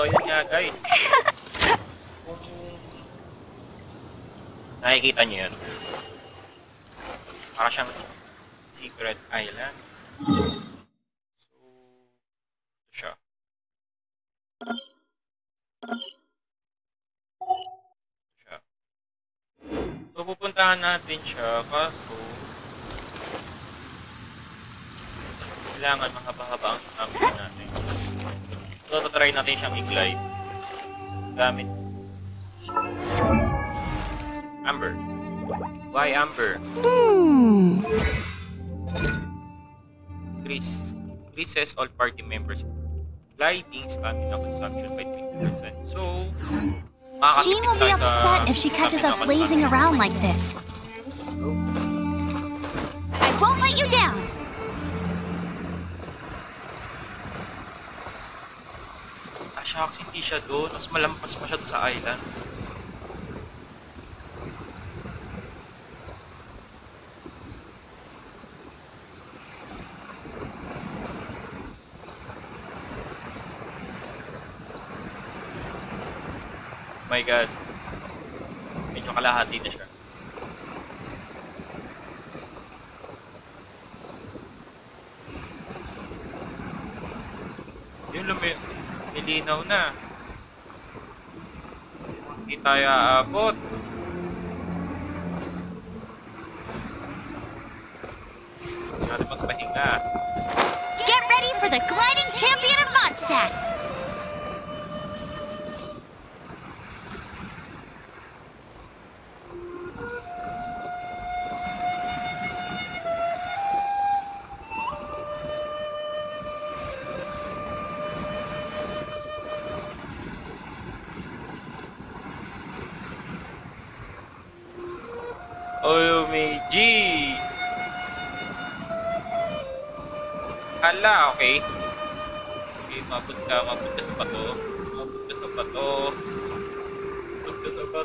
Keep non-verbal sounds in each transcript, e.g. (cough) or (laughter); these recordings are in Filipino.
dito. Ayan nga, guys. Nakikita niyo yan. Para siyang secret island. So, ito siya. siya. So, pupuntahan natin siya kaso kailangan mahaba-haba ang stamina natin. So, tatry natin siyang i-glide. Gamit. Amber. Why Amber? Hmm. Chris. Chris says all party members gliding stamina consumption by 20%. So, Jean will be makakatipid tayo sa upset if she catches us lazing around like this. I won't let you down. Shucks, hindi siya doon. Mas malampas pa siya doon sa island. My God. Medyo kalahati na siya. Yun, lumi nilinaw na. Hindi tayo aabot.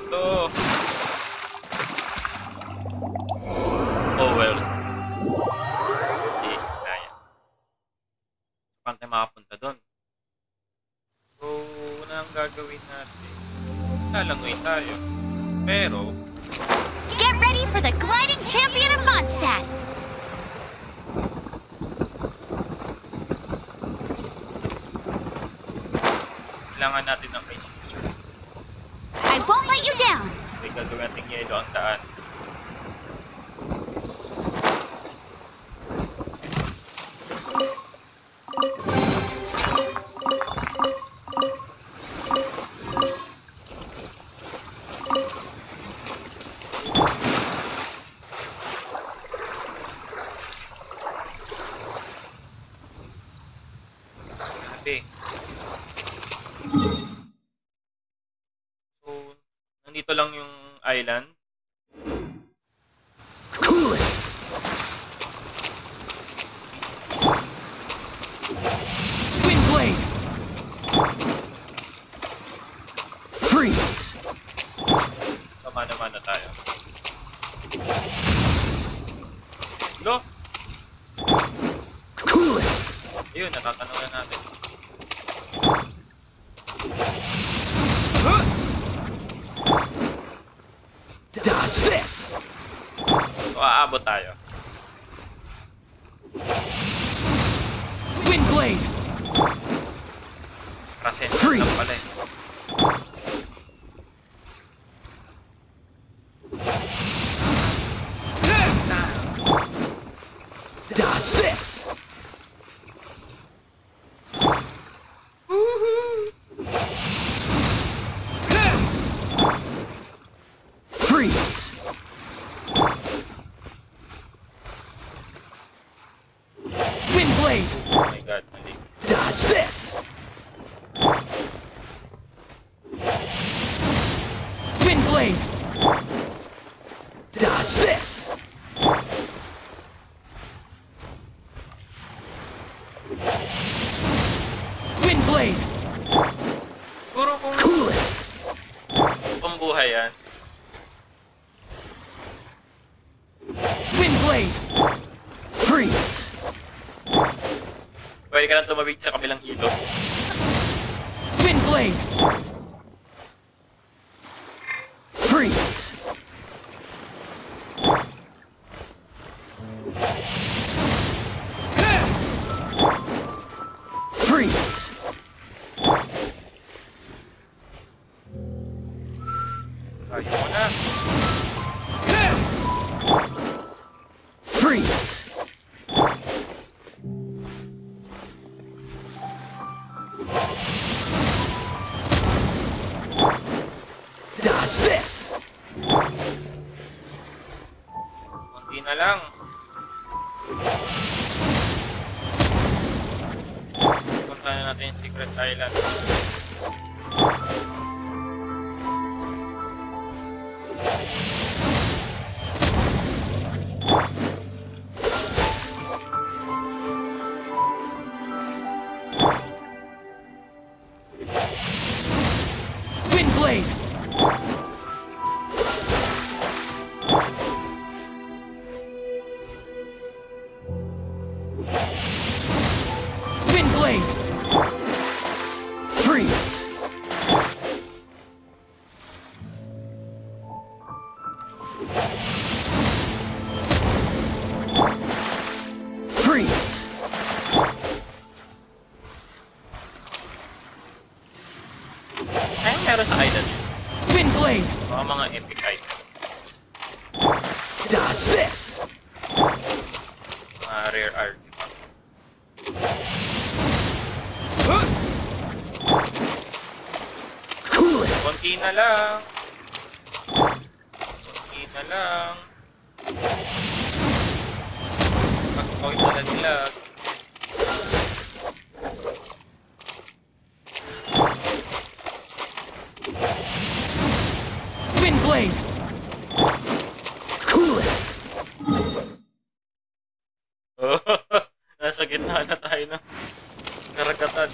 Bato. Oh, well. Hindi, kaya. Paano tayo makapunta doon? So, una ang gagawin natin. Lalangoy tayo. Pero, Get ready for the gliding champion of Mondstadt. kailangan natin ng kay I won't let you down. May gagawin natin yelo ang daan. Grabe. So, nandito lang yung island. Cool it! Wind blade! Freeze! Sama naman na tayo. Lo! Cool it! Ayun, natatanong na natin. Dodge this! So, aabot tayo. Windblade! Siguro kung... Cool it! Kung yan. Windblade! Freeze! Pwede ka lang tumawid sa kabilang hilo. Windblade! (laughs) Nasa gitna na tayo ng karagatan.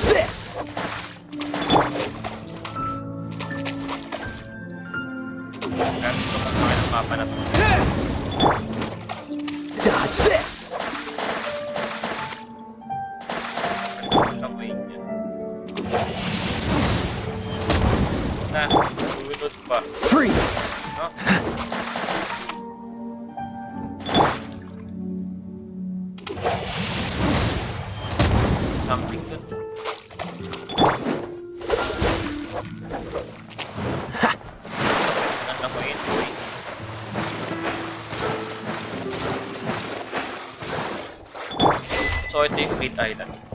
What's this? That's 可以的。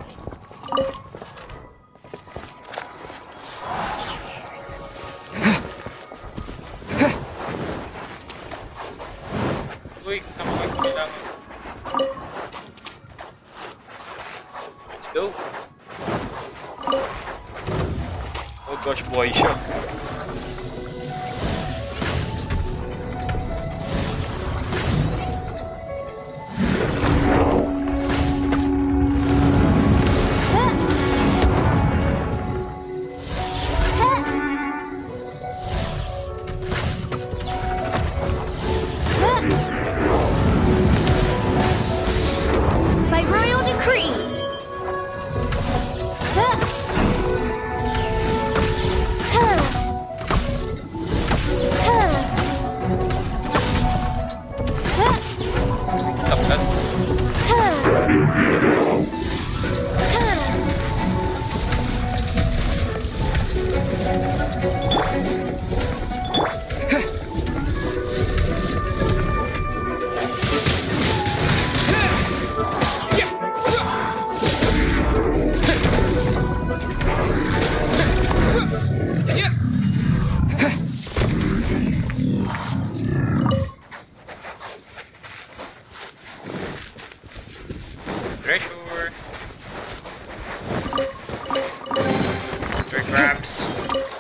Labs.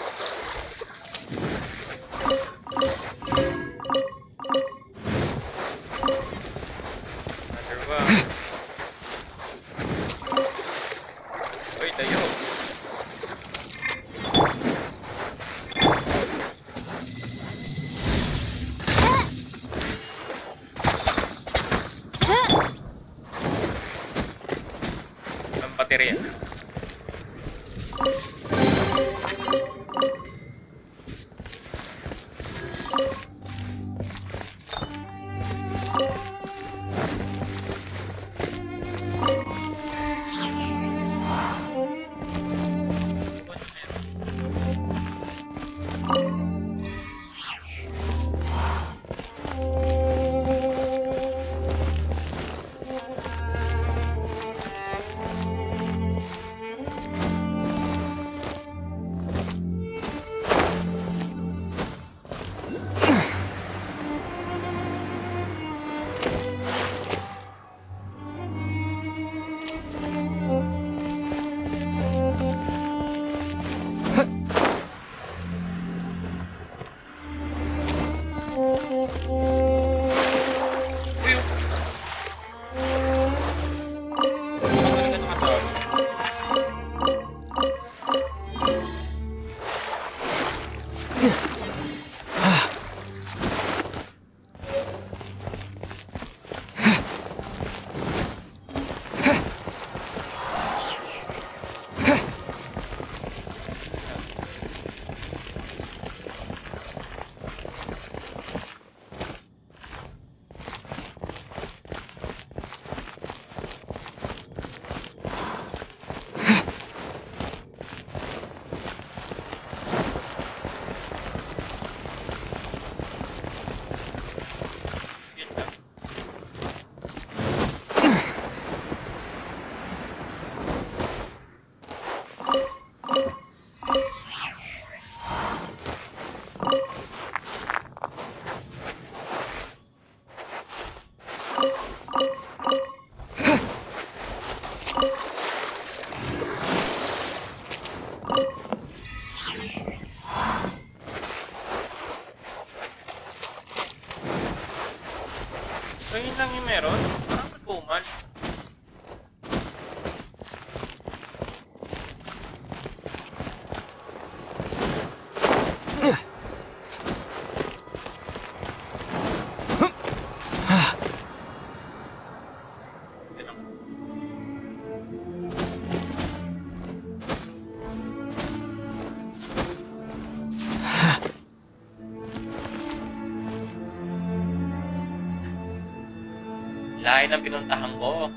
Lahat ng pinuntahan ko.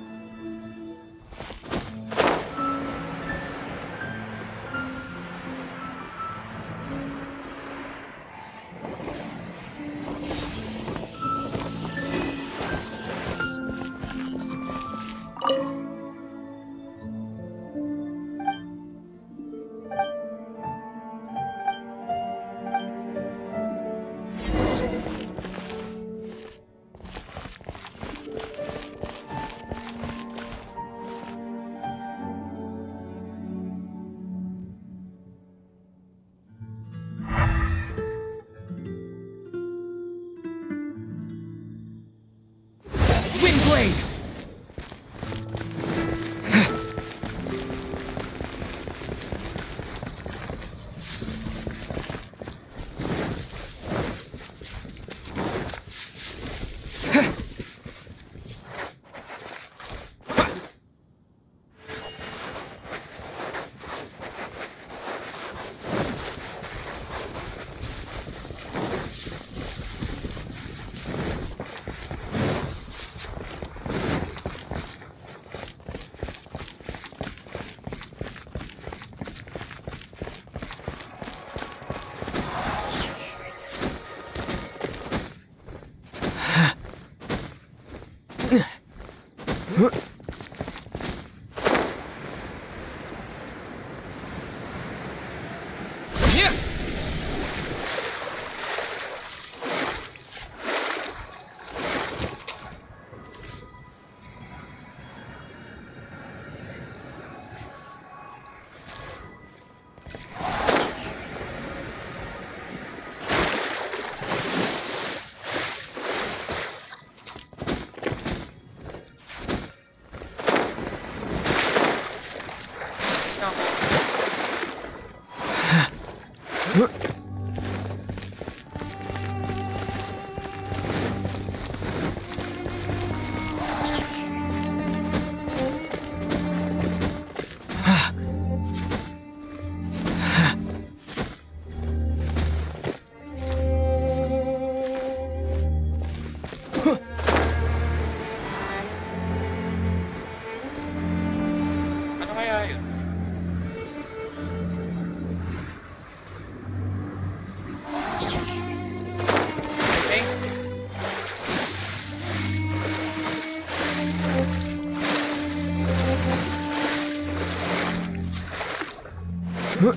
We're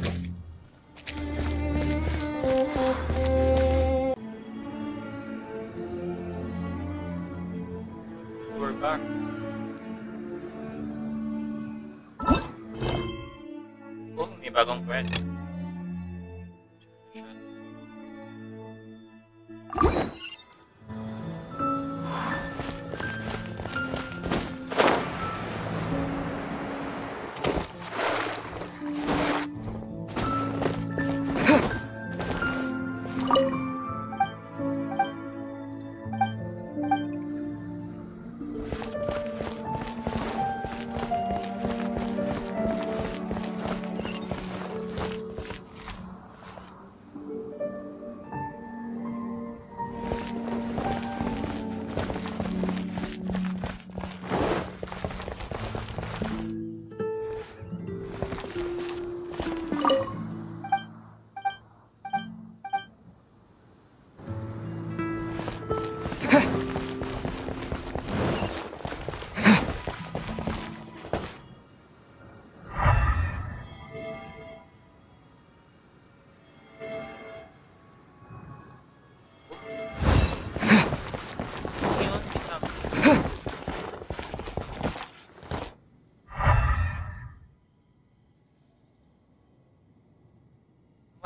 back. Oh, may bagong friend.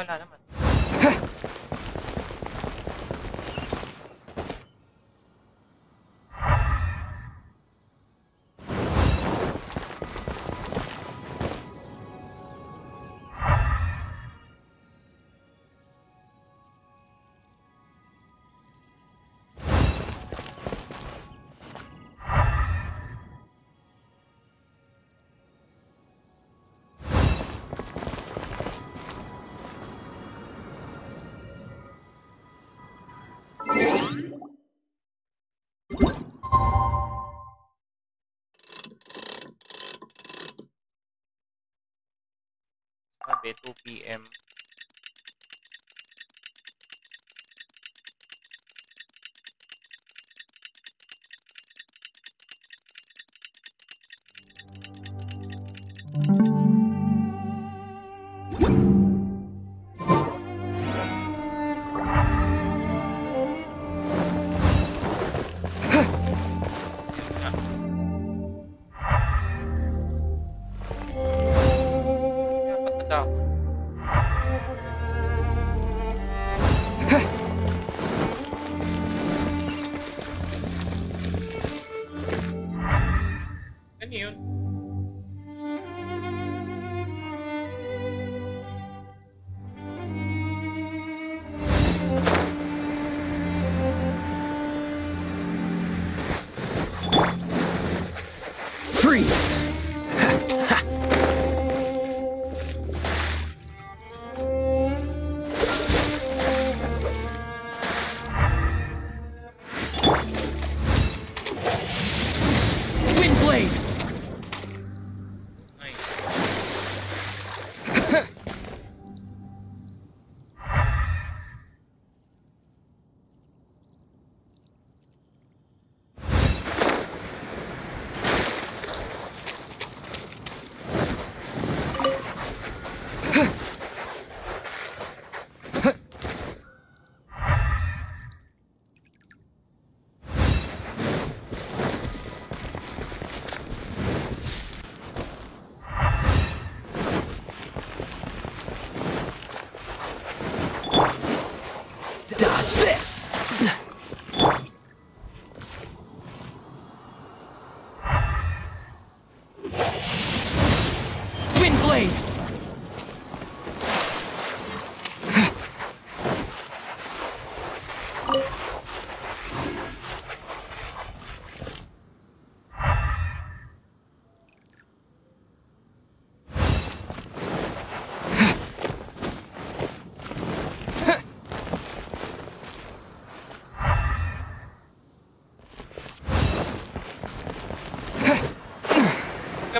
Wala naman. Sabi, 2 p.m.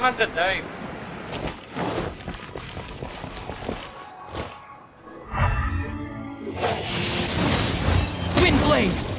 I'm the dive. Windblade!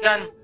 done.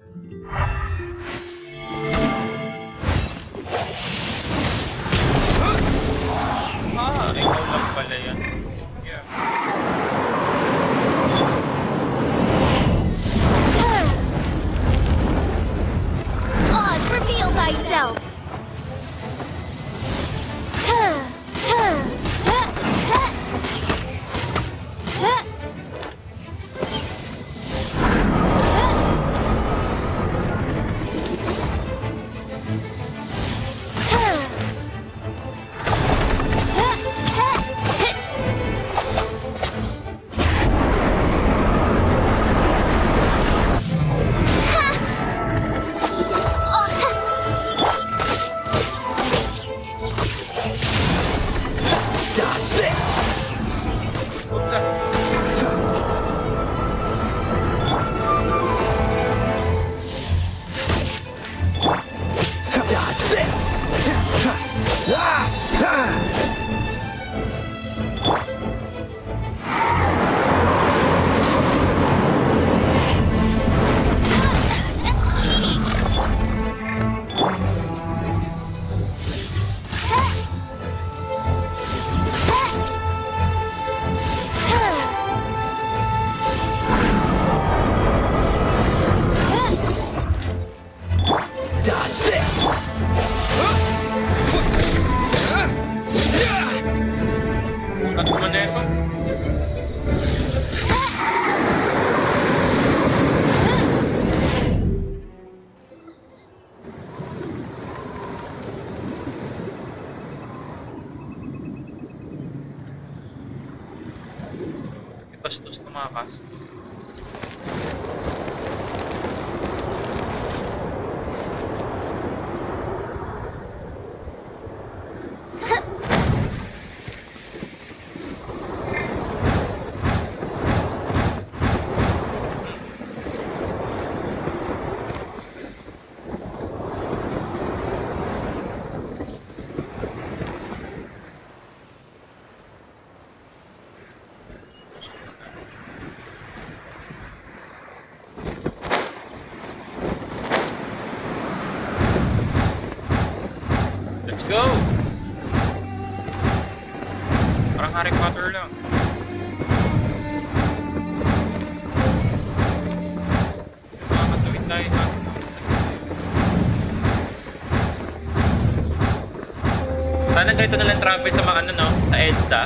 ganito na lang travel sa mga ano, no? Sa EDSA,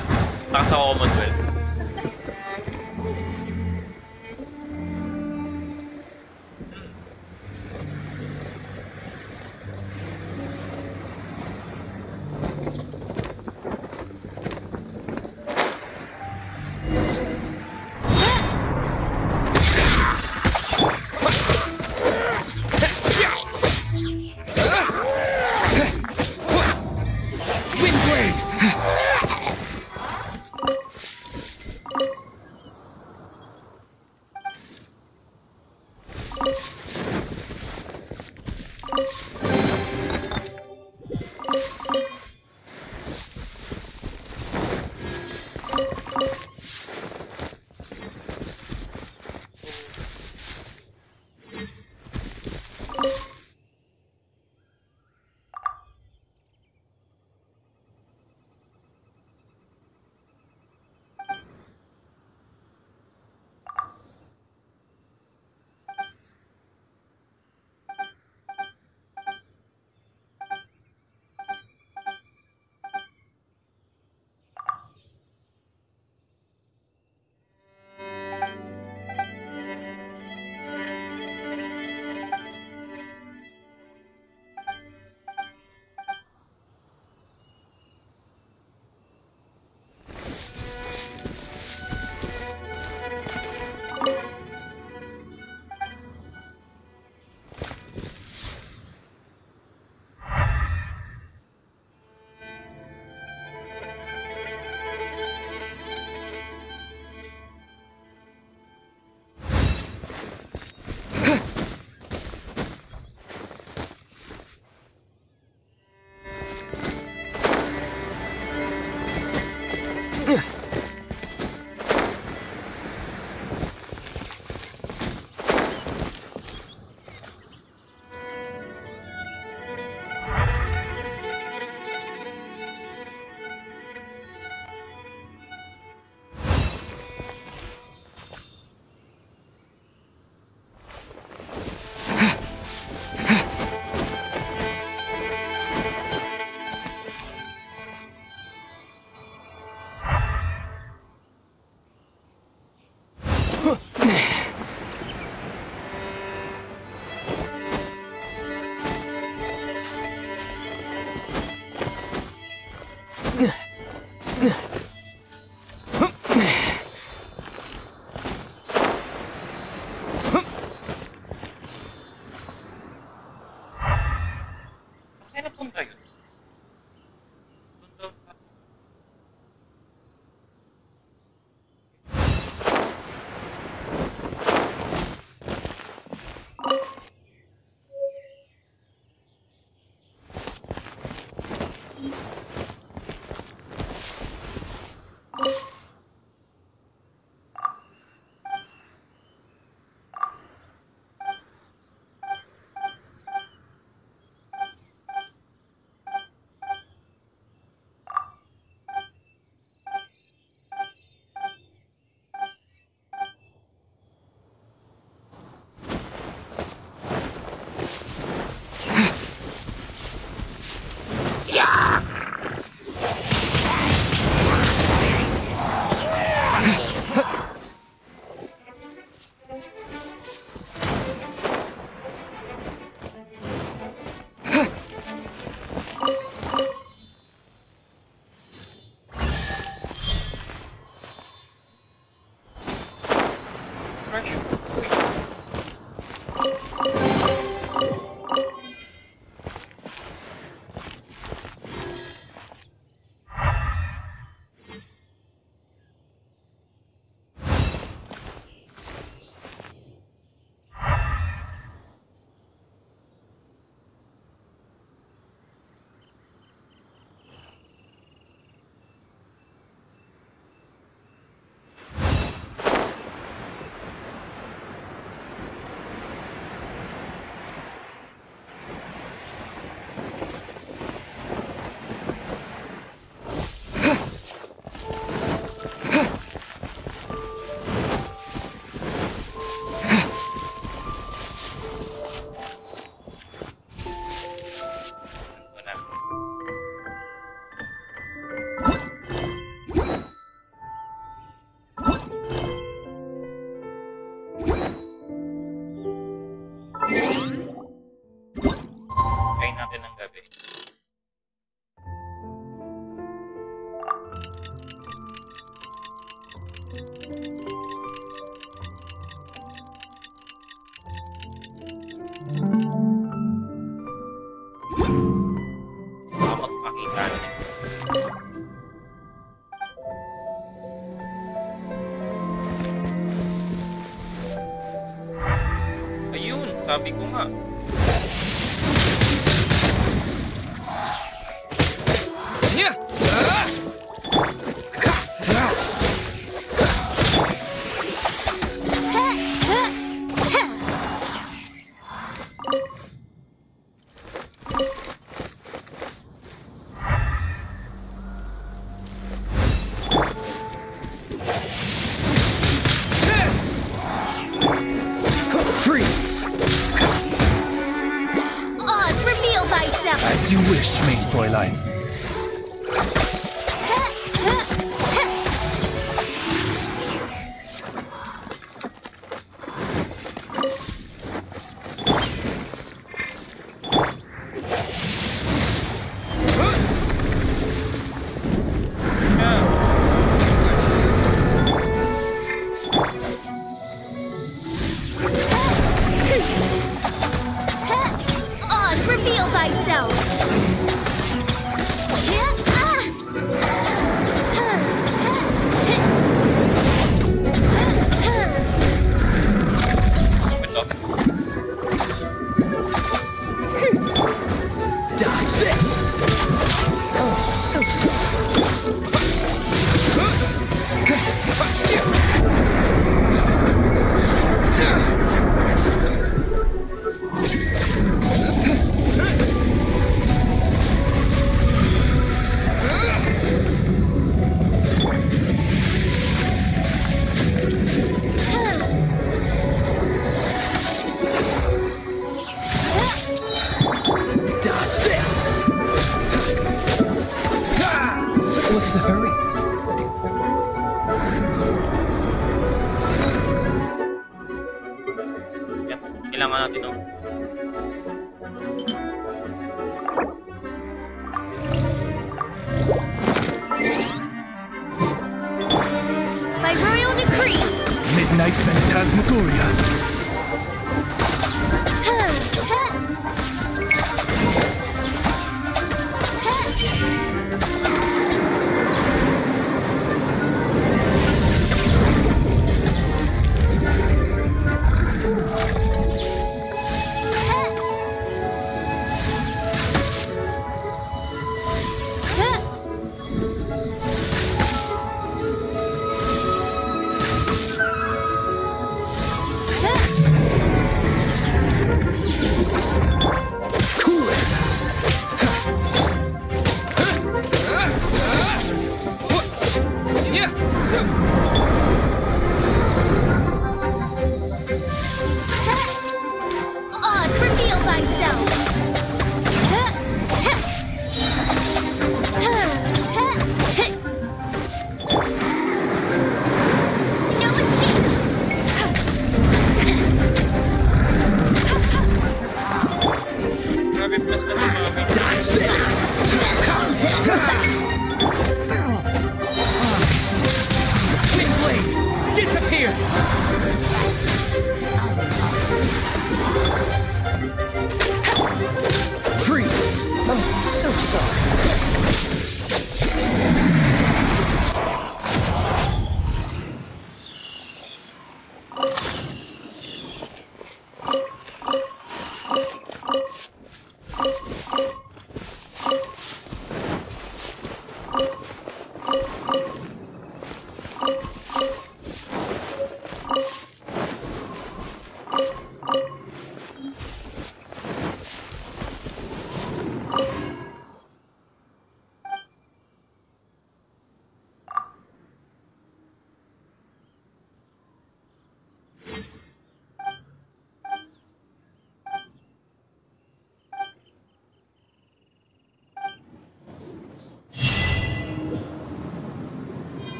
saka sa Commonwealth.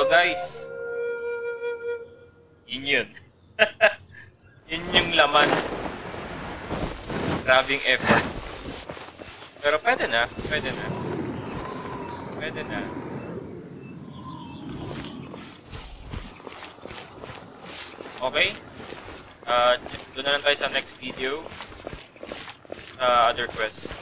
So guys, yun yun. (laughs) yun yung laman. Grabing effort. Pero pwede na, pwede na. Pwede na. Okay? Uh, doon na lang tayo sa next video. Uh, other quests.